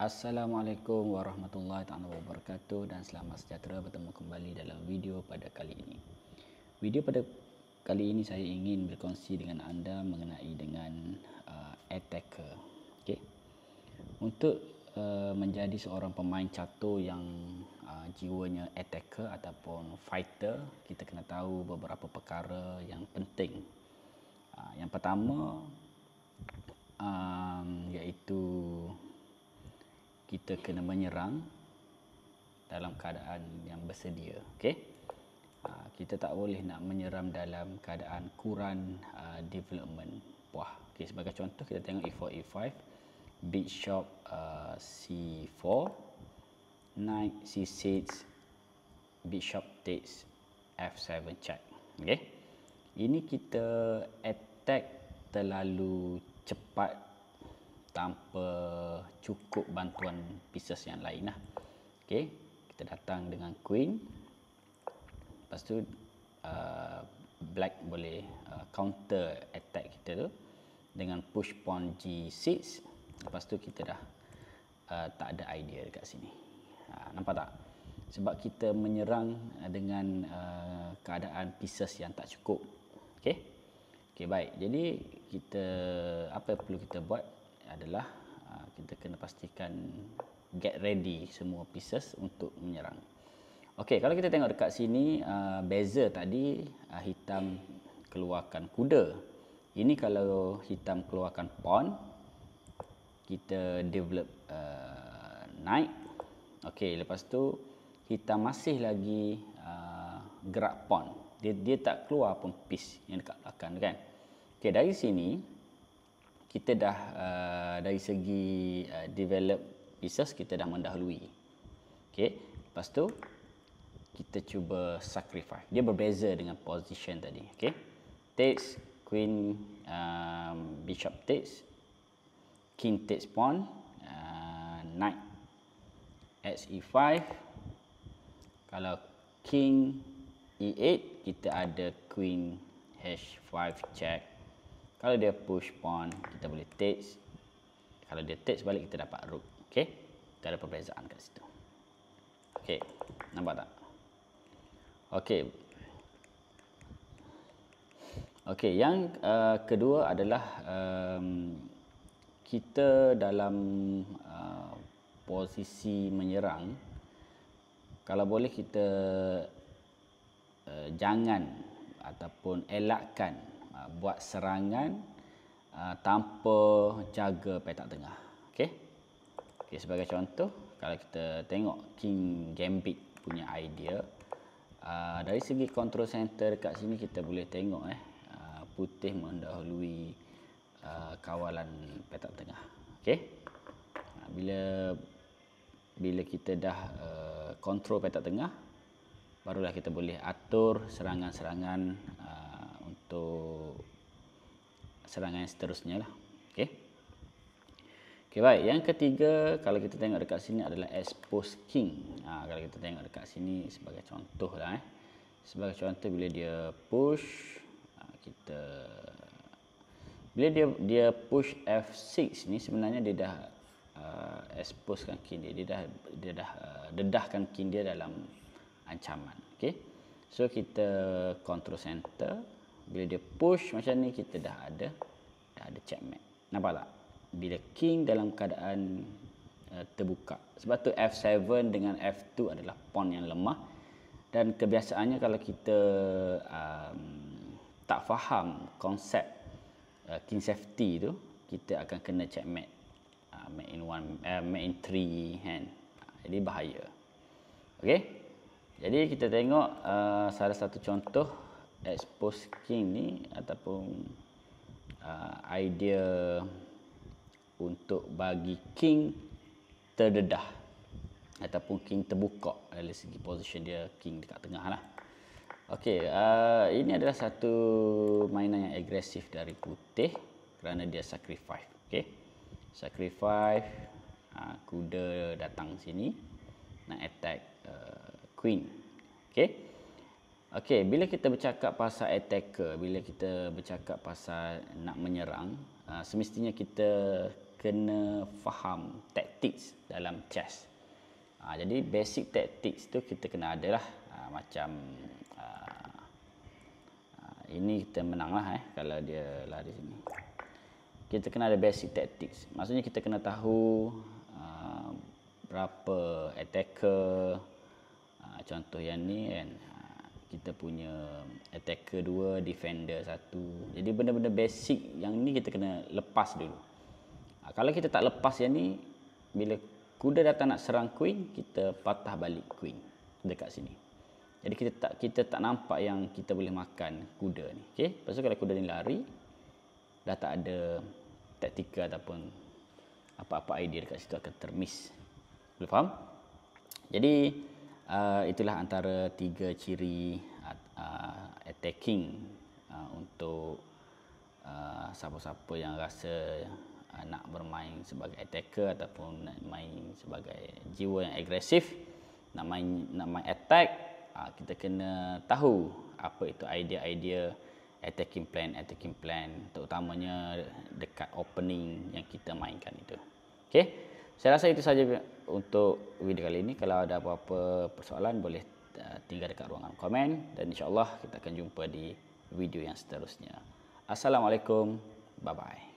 Assalamualaikum warahmatullahi wabarakatuh dan selamat sejahtera bertemu kembali dalam video pada kali ini. Video pada kali ini saya ingin berkongsi dengan anda mengenai dengan uh, attacker. Okay. Untuk uh, menjadi seorang pemain catur yang uh, jiwanya attacker ataupun fighter, kita kena tahu beberapa perkara yang penting. Uh, yang pertama um, iaitu kita kena menyerang dalam keadaan yang bersedia. Okey. Uh, kita tak boleh nak menyeram dalam keadaan kurang uh, development buah. Okey, sebagai contoh kita tengok e4 e5, bishop uh, c4, knight c6, bishop takes f7 check. Okey. Ini kita attack terlalu cepat tanpa cukup bantuan pieces yang lain lah. Okay, kita datang dengan queen. Lepas tu uh, black boleh uh, counter attack kita tu dengan push pawn g6. Lepas tu kita dah uh, tak ada idea dekat sini. Uh, nampak tak? Sebab kita menyerang dengan uh, keadaan pieces yang tak cukup. Okay? Okay, baik. Jadi kita apa perlu kita buat adalah uh, kita kena pastikan get ready semua pieces untuk menyerang. Okey, kalau kita tengok dekat sini uh, beza tadi uh, hitam keluarkan kuda. Ini kalau hitam keluarkan pawn kita develop knight. Okey, lepas tu hitam masih lagi gerak pawn. Dia dia tak keluar pun piece yang dekat belakang kan. Okey, dari sini kita dah uh, dari segi uh, develop pieces kita dah mendahului. Okey, lepas tu kita cuba sacrifice. Dia berbeza dengan position tadi, okey. Takes queen um, bishop takes king takes pawn uh, knight xe5 kalau king e8 kita ada queen h5 check kalau dia push pawn, kita boleh takes. Kalau dia takes balik, kita dapat rook. Okey? Kita ada perbezaan kat situ. Okey. Nampak tak? Okey. Okey, yang uh, kedua adalah um, kita dalam uh, posisi menyerang kalau boleh kita uh, jangan ataupun elakkan Ah, buat serangan uh, tanpa jaga petak tengah. Okey. Okey sebagai contoh kalau kita tengok King Gambit punya idea uh, dari segi control center dekat sini kita boleh tengok eh uh, putih mendahului uh, kawalan petak tengah. Okey. Uh, bila bila kita dah uh, control petak tengah barulah kita boleh atur serangan-serangan untuk serangan yang seterusnya lah. Okey. Okey baik, yang ketiga kalau kita tengok dekat sini adalah expose king. Ha, kalau kita tengok dekat sini sebagai contoh lah eh. Sebagai contoh bila dia push ha, kita bila dia dia push F6 ni sebenarnya dia dah uh, exposekan king dia. Dia dah dia dah uh, dedahkan king dia dalam ancaman. Okey. So kita control center bila dia push macam ni kita dah ada dah ada checkmate. Nampak tak? Bila king dalam keadaan uh, terbuka. Sebab tu f7 dengan f2 adalah pawn yang lemah. Dan kebiasaannya kalau kita um, tak faham konsep uh, king safety tu kita akan kena checkmate uh, mate in one uh, mate in three hand. Uh, jadi bahaya. Okey? Jadi kita tengok uh, salah satu contoh expose king ni ataupun uh, idea untuk bagi king terdedah ataupun king terbuka dari segi position dia king dekat tengah lah. Okey, uh, ini adalah satu mainan yang agresif dari putih kerana dia sacrifice. Okey. Sacrifice uh, kuda datang sini nak attack uh, queen. Okey. Okey, bila kita bercakap pasal attacker, bila kita bercakap pasal nak menyerang, uh, semestinya kita kena faham tactics dalam chess. Ha, jadi basic tactics tu kita kena ada lah ha, macam ini kita menang lah eh kalau dia lari sini. Kita kena ada basic tactics. Maksudnya kita kena tahu berapa attacker contoh yang ni kan kita punya attacker dua, defender satu. Jadi benda-benda basic yang ni kita kena lepas dulu. Ha, kalau kita tak lepas yang ni, bila kuda datang nak serang queen, kita patah balik queen dekat sini. Jadi kita tak kita tak nampak yang kita boleh makan kuda ni. Okey, pasal kalau kuda ni lari, dah tak ada taktikal ataupun apa-apa idea dekat situ akan termiss. Boleh faham? Jadi uh, itulah antara tiga ciri uh, attacking uh, untuk uh, siapa-siapa yang rasa uh, nak bermain sebagai attacker ataupun nak main sebagai jiwa yang agresif nak main nak main attack uh, kita kena tahu apa itu idea-idea attacking plan attacking plan terutamanya dekat opening yang kita mainkan itu. Okey? Saya rasa itu saja untuk video kali ini. Kalau ada apa-apa persoalan boleh uh, tinggal dekat ruangan komen dan insya-Allah kita akan jumpa di video yang seterusnya. Assalamualaikum. Bye bye.